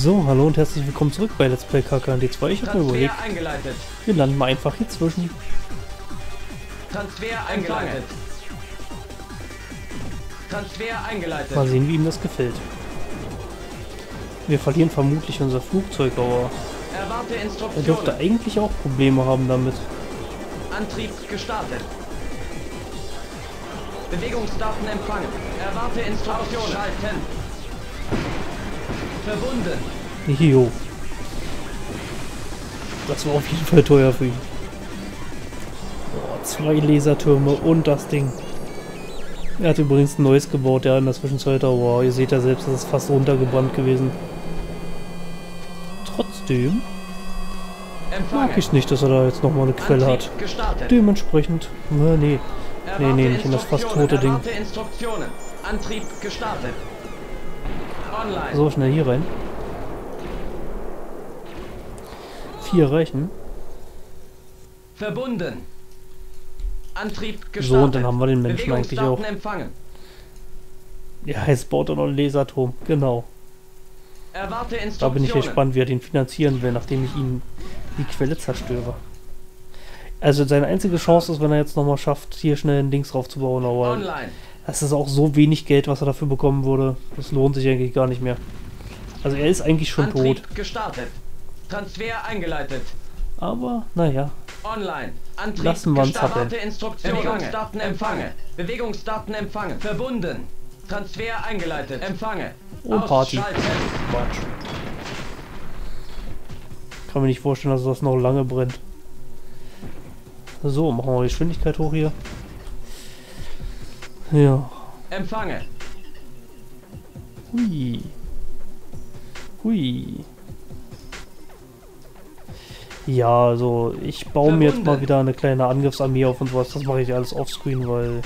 So, hallo und herzlich willkommen zurück bei Let's Play KKND2. Ich habe mir überlegt, wir landen mal einfach hier zwischen. Transfer eingeleitet. Transfer eingeleitet. Mal sehen, wie ihm das gefällt. Wir verlieren vermutlich unser Flugzeug, aber er dürfte eigentlich auch Probleme haben damit. Antrieb gestartet. Bewegungsdaten empfangen. Erwarte Instruktionen. Schalten. Verbunden. Jo. Das war auf jeden Fall teuer für ihn. Boah, zwei Lasertürme und das Ding. Er hat übrigens ein neues gebaut, ja, in der Zwischenzeit, aber ihr seht ja selbst, das ist fast runtergebrannt gewesen. Trotzdem mag ich nicht, dass er da jetzt nochmal eine Quelle hat. Dementsprechend, na, nee. Nee, Erwarte nee, nicht in das fast tote Ding. Antrieb gestartet. So, schnell hier rein. Vier reichen. Verbunden. Antrieb gestartet. So, und dann haben wir den Menschen eigentlich auch. Empfangen. Ja, jetzt baut er noch einen Laserturm. Genau. Erwarte Da bin ich gespannt, wie er den finanzieren will, nachdem ich ihm die Quelle zerstöre. Also seine einzige Chance ist, wenn er jetzt nochmal schafft, hier schnell ein Dings draufzubauen, aber Online. Das ist auch so wenig Geld, was er dafür bekommen würde. Das lohnt sich eigentlich gar nicht mehr. Also er ist eigentlich schon Antrieb tot. gestartet. Transfer eingeleitet. Aber, naja. Online. Antrieb Lassen wir uns Instruktionen. Bewegungsdaten empfange. Bewegungsdaten empfangen. Verbunden. Transfer eingeleitet. Empfange. Und Party. Quatsch. Kann mir nicht vorstellen, dass das noch lange brennt. So, machen wir die Geschwindigkeit hoch hier. Ja. Empfange. Hui. Hui. Ja, also ich baue mir jetzt mal Verbunden. wieder eine kleine Angriffsarmee auf und sowas. Das mache ich alles offscreen, weil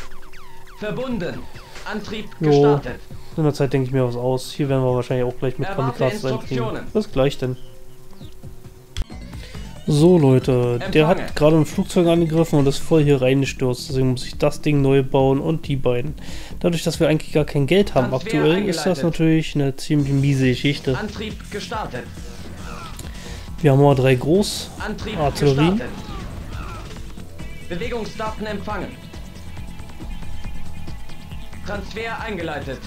Verbunden. Antrieb Jo. gestartet. in der Zeit denke ich mir was aus. Hier werden wir wahrscheinlich auch gleich mit reinkriegen. Instruktionen. Was gleich denn? So Leute, der Empfange. hat gerade ein Flugzeug angegriffen und ist voll hier reingestürzt. Deswegen muss ich das Ding neu bauen und die beiden. Dadurch, dass wir eigentlich gar kein Geld haben Transfer aktuell, ist das natürlich eine ziemlich miese Geschichte. Antrieb gestartet. Wir haben mal drei Antrieb Großartillerien. gestartet. Bewegungsdaten empfangen. Transfer eingeleitet.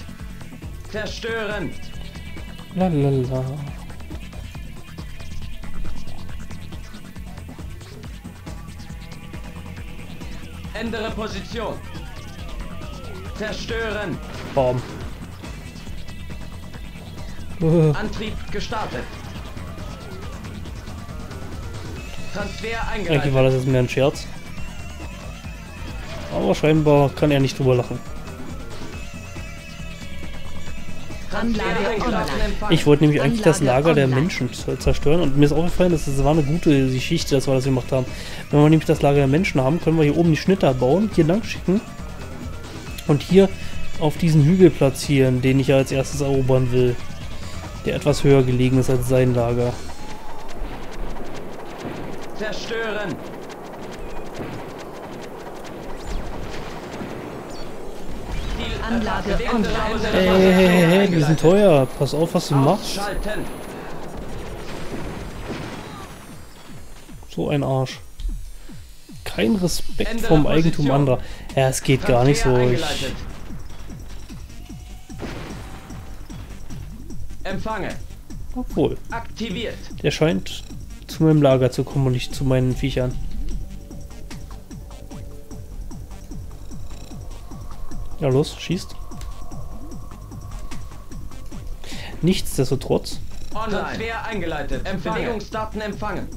Zerstören. Lalala. Ändere Position. Zerstören. Äh, Antrieb gestartet. Transfer Eigentlich eingeleitet. war das jetzt mehr ein Scherz. Aber scheinbar kann er nicht drüber lachen. Ich wollte nämlich eigentlich das Lager der. Menschen zerstören und mir ist aufgefallen, dass es war eine gute Geschichte, dass wir das gemacht haben. Wenn wir nämlich das Lager der Menschen haben, können wir hier oben die Schnitter bauen, hier lang schicken und hier auf diesen Hügel platzieren, den ich ja als erstes erobern will. Der etwas höher gelegen ist als sein Lager. Zerstören. Anlage online. Hey, hey, hey, hey, die sind teuer. Pass auf, was du machst. So ein Arsch. Kein Respekt vom Eigentum anderer. Ja, es geht gar nicht so. Ich. Empfange. obwohl, Aktiviert. der scheint zu meinem Lager zu kommen und nicht zu meinen Viechern. Ja, los, schießt. Nichtsdestotrotz, Online. Transfer eingeleitet. Empfange. Bewegungsdaten empfangen.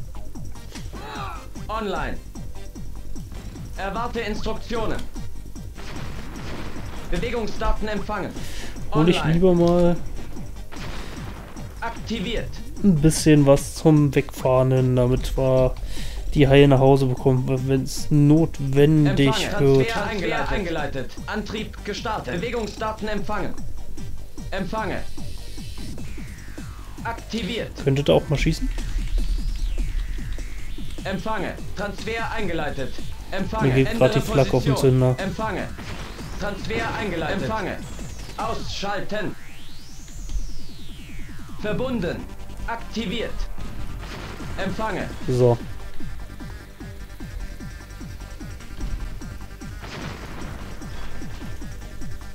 Online. Erwarte Instruktionen. Bewegungsdaten empfangen. hole ich lieber mal Aktiviert. ein bisschen was zum Wegfahren, damit wir die Haie nach Hause bekommen, wenn es notwendig Empfange. wird. Transfer eingeleitet. eingeleitet. Antrieb gestartet. Bewegungsdaten empfangen. Empfange. Aktiviert. Könntet ihr auch mal schießen? Empfange. Transfer eingeleitet. Empfange. Mir geht Ändere die Flak auf den. Zünder. Empfange. Transfer eingeleitet. Empfange. Ausschalten. Verbunden. Aktiviert. Empfange. So.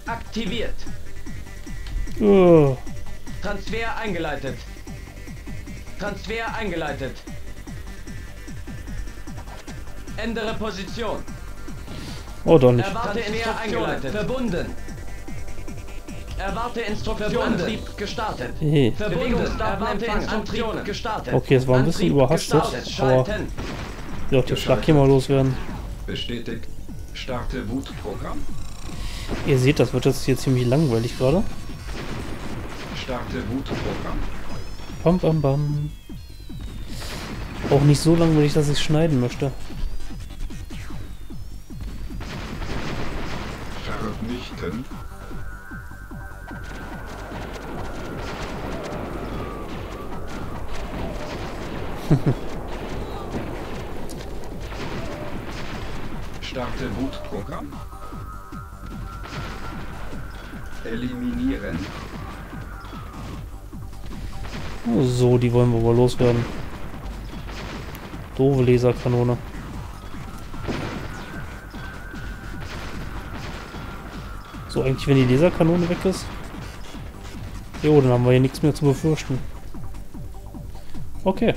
Aktiviert. Oh. Transfer eingeleitet. Transfer eingeleitet. Ändere Position. Oh, doch nicht. Erwarte Instruktionen. Verbunden. Erwarte Instruktionen. Antrieb gestartet. Hey. Bewegungsdaten gestartet. Okay, es war ein bisschen überhastet, gestartet. aber- Schalten. Ja, die Schlag hier mal loswerden. Bestätigt. Starte Bootprogramm. Ihr seht, das wird jetzt hier ziemlich langweilig gerade. Starte Bootprogramm. Bam, bam, bam. Auch nicht so langweilig, dass ich schneiden möchte. Vernichten. Starte Bootprogramm. Eliminieren. So, die wollen wir wohl loswerden. Doofe Laserkanone. So, eigentlich, wenn die Laserkanone weg ist. Jo, dann haben wir hier nichts mehr zu befürchten. Okay,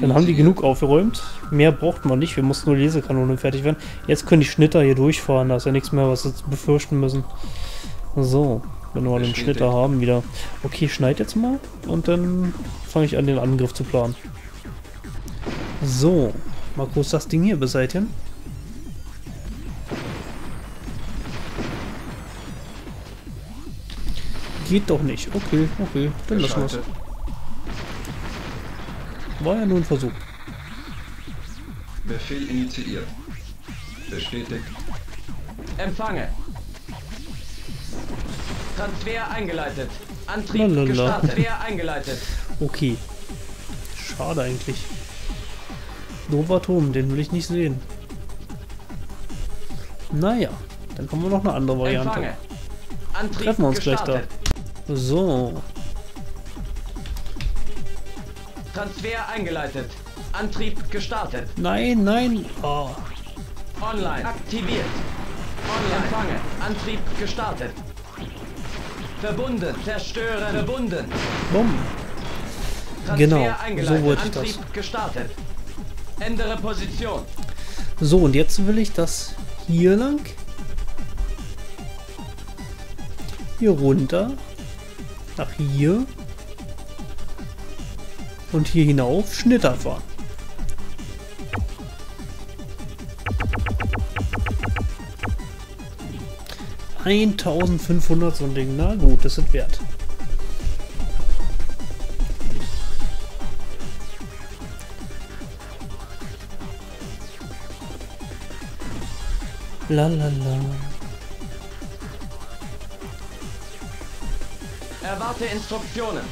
dann haben die genug aufgeräumt. Mehr braucht man nicht. Wir mussten nur die Laserkanonen fertig werden. Jetzt können die Schnitter hier durchfahren. Da ist ja nichts mehr, was sie befürchten müssen. So, wenn wir den Bestätigt. Schnitter haben wieder. Okay, schneid jetzt mal. Und dann fange ich an, den Angriff zu planen. So, mal kurz das Ding hier beseitigen. Geht doch nicht. Okay, okay, dann lassen wir es. War ja nur ein Versuch. Befehl initiiert. Bestätigt. Empfange. Transfer eingeleitet. Antrieb Lalala. gestartet. Transfer eingeleitet. Okay. Schade eigentlich. Novatom, den will ich nicht sehen. Naja, dann haben wir noch eine andere Variante. Treffen wir uns gleich gestartet. So, Transfer eingeleitet. Antrieb gestartet. nein, nein. Oh. Online aktiviert. Online empfange. Antrieb gestartet. Verbunden. Zerstören. Verbunden. Bumm. Genau, so wollte ich Antrieb das. gestartet. Ändere Position. So, und jetzt will ich das hier lang. Hier runter. Nach hier. Und hier hinauf Schnitter fahren. Eintausendfünfhundert so ein Ding. Na gut, das sind wert. La la la. Erwarte Instruktionen.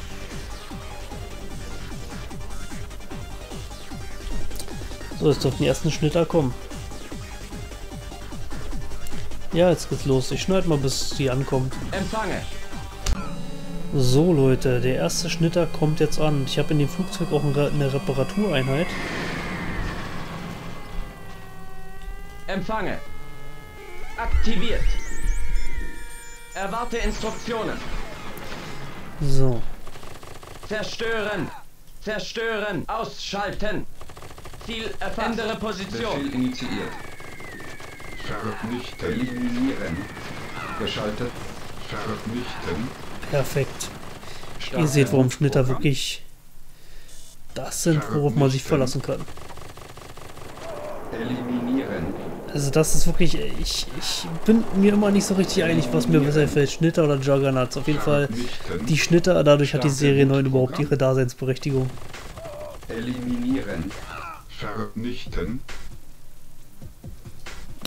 So, jetzt dürfen die ersten Schnitter kommen. Ja, jetzt geht's los. Ich schneide mal, bis die ankommt. Empfange. So, Leute, der erste Schnitter kommt jetzt an. Ich habe in dem Flugzeug auch eine eine Reparatureinheit. Empfange. Aktiviert. Erwarte Instruktionen. So, Zerstören. Zerstören. Ausschalten. Ziel erfasst. Ändere Position. Befehl initiiert. Vernichten. Eliminieren. Geschaltet. Vernichten. perfekt. Ihr seht, warum Schnitter wirklich das sind, worauf man sich verlassen kann. Eliminieren. Also das ist wirklich, ich, ich bin mir immer nicht so richtig einig, was mir besser fällt, Schnitter oder Juggernauts. Auf jeden Fall die Schnitter, dadurch hat die Serie 9 überhaupt ihre Daseinsberechtigung. Eliminieren. Vernichten.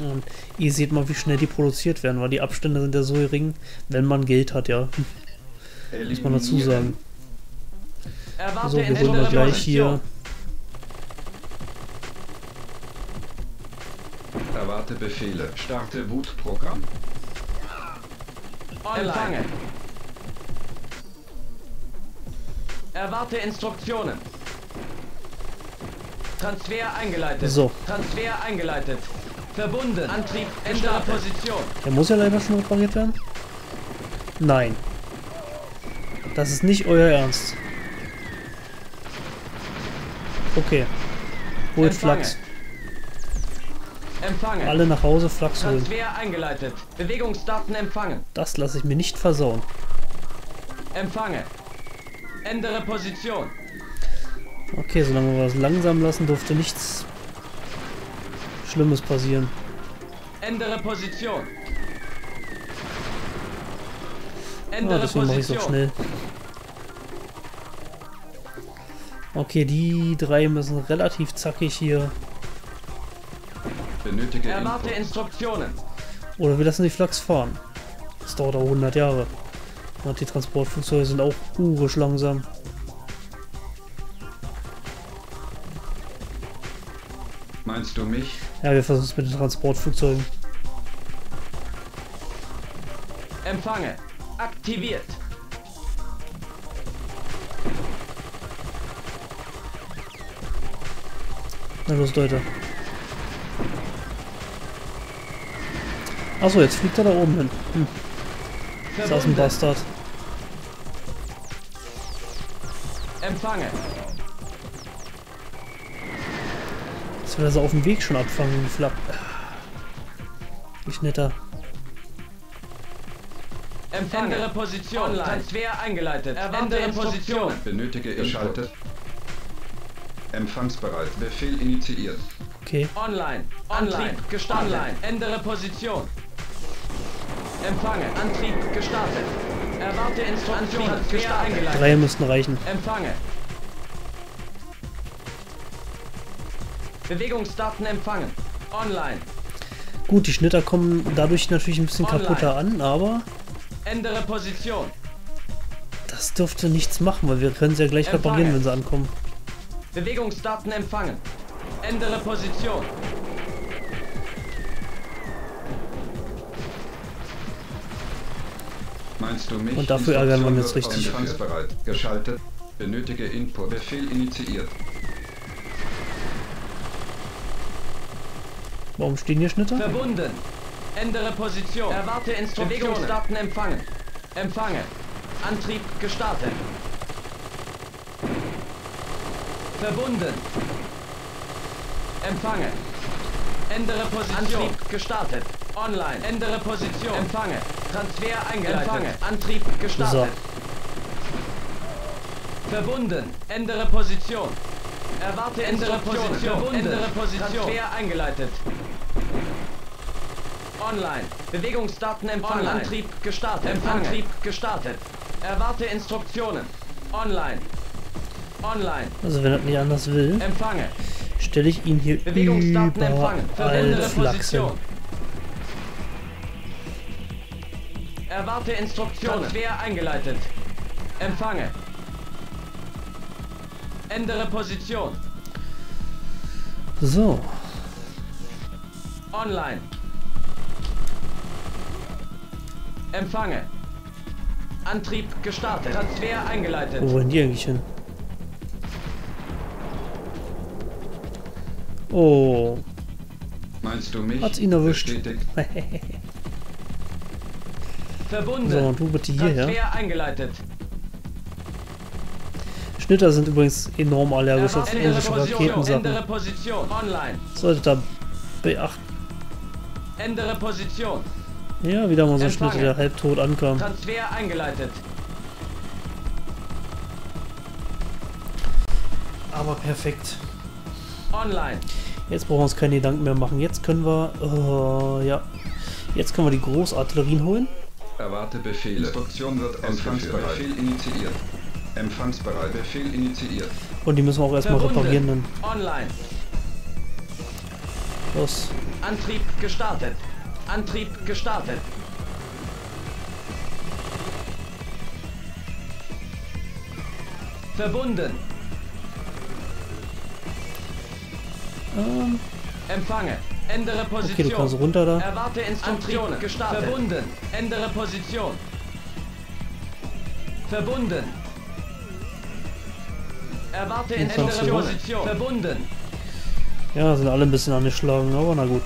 Und ihr seht mal, wie schnell die produziert werden, weil die Abstände sind ja so gering, wenn man Geld hat, ja. Muss man dazu sagen. Erwarte So, wir holen mal gleich hier. Erwarte Befehle. Starte Bootprogramm. Online. Empfange. Erwarte Instruktionen. Transfer eingeleitet. So. Transfer eingeleitet. Verbunden. Antrieb. Ändere Position. Der muss ja leider schon repariert werden. Nein. Das ist nicht euer Ernst. Okay. Holt Empfange. Flachs. Empfange. Alle nach Hause Flachs holen. Transfer eingeleitet. Bewegungsdaten empfangen. Das lasse ich mir nicht versauen. Empfange. Ändere Position. Okay, solange wir es langsam lassen, dürfte nichts Schlimmes passieren. Ändere Position. Ja, Ändere deswegen mache ich Position. schnell. Okay, die drei müssen relativ zackig hier. Benötige Erwarte. Instruktionen. Oder wir lassen die Flachs fahren. Das dauert auch 100 Jahre. Und die Transportflugzeuge sind auch urisch langsam. Meinst du mich? Ja, wir versuchen es mit den Transportflugzeugen. Empfange. Aktiviert. Na los, Leute. Achso, jetzt fliegt er da oben hin. Hm, ist das ein. Bastard. Empfange. Will er sie auf dem Weg schon abfangen, Flapp. Nicht netter. Empfange. Ändere Position. Online. Transfer eingeleitet. Ändere Position. Benötige Info. Geschaltet. Empfangsbereit. Befehl initiiert. Okay. Online. Online. Gestartet. Online. Ändere Position. Empfange. Antrieb gestartet. Erwarte Instruktion. Drei müssten reichen. Empfange. Bewegungsdaten empfangen. Online. Gut, die Schnitter kommen dadurch natürlich ein bisschen Online. kaputter an, aber Ändere Position. das dürfte nichts machen, weil wir können sie ja gleich Empfange. reparieren, wenn sie ankommen. Bewegungsdaten empfangen. Ändere Position. Meinst du mich? Und dafür ärgern wir uns richtig. Geschaltet. Benötige Info. Befehl initiiert. Warum stehen hier Schnitter? Verbunden. Ändere Position. Erwarte Instruktionen. Bewegungsdaten empfangen. Empfange. Antrieb gestartet. Verbunden. Empfange. Ändere Position. Antrieb gestartet. Online. Ändere Position. Empfange. Transfer eingeleitet. Empfange. Antrieb gestartet. Verbunden. Ändere Position. Erwarte ändere Position. Ändere Position. Transfer eingeleitet. Online. Bewegungsdaten empfangen. Antrieb gestartet. Empfange. Antrieb gestartet. Erwarte Instruktionen. Online. Online. Also wenn er nicht anders will, Empfange. stelle ich ihn hier Bewegungsdaten empfangen. hin. Position. Erwarte Instruktionen. Transfer eingeleitet. Empfange. Ändere Position. So, Online. Empfange. Antrieb gestartet. Transfer eingeleitet. wo wollen die eigentlich hin? Oh, Meinst du mich? Hat's ihn erwischt. Bestätigt. Verbunden. so und du bitte hierher. Transfer eingeleitet. Schnitter sind übrigens enorm allergisch auf. Ändere Raketensachen. Solltet da beachten. Ändere Position. Ja, wieder mal so ein. Schnitter, der halbtot ankam. Transfer eingeleitet. Aber perfekt. Online. Jetzt brauchen wir uns keine Gedanken mehr machen. Jetzt können wir, äh, ja, jetzt können wir die Großartillerien holen. Erwarte Befehle. Instruktion wird Empfangsbereit. Befehl initiiert. Empfangsbereit. Befehl initiiert. Und die müssen wir auch erstmal reparieren dann. Online. Los. Antrieb gestartet. Antrieb gestartet. Verbunden. Ähm, Empfange. Ändere Position. okay, du kannst runter da. Erwarte Instruktionen. Gestartet. Verbunden. Ändere Position. Verbunden. Erwarte Ändere Installation. Position. Verbunden. Ja, sind alle ein bisschen angeschlagen, aber na gut.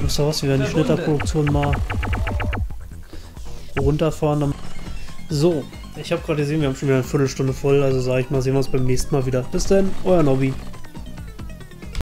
Wisst ihr was, wir werden die. Schnitterproduktion mal runterfahren. So, ich habe gerade gesehen, wir haben schon wieder eine Viertelstunde voll, also sage ich mal, sehen wir uns beim nächsten Mal wieder. Bis dann, euer Nobby.